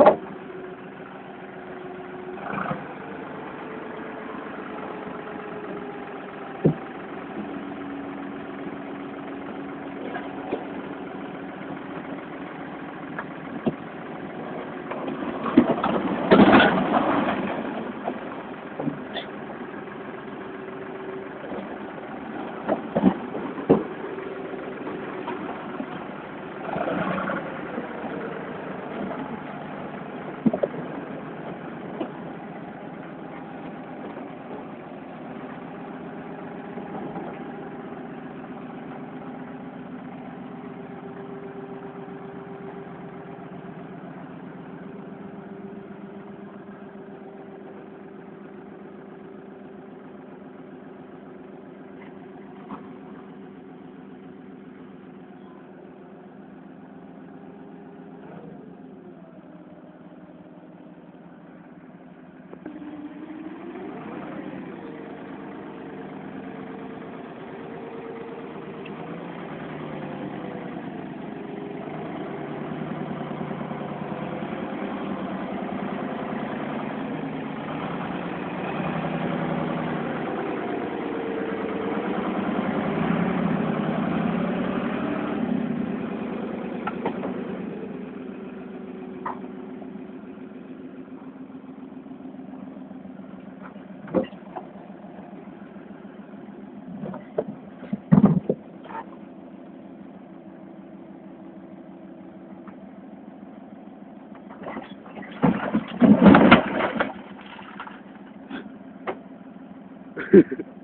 you. Ha ha ha.